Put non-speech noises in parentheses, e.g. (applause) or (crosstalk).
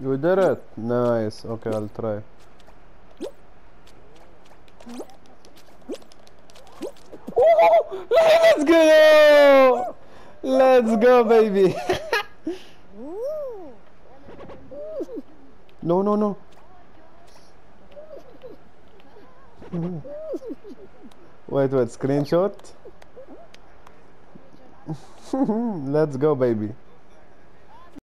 You did it. Nice. Okay, I'll try. Ooh, Let's go! Let's go, baby. no, no, no. Wait, wait. Screenshot. (laughs) Let's go, baby.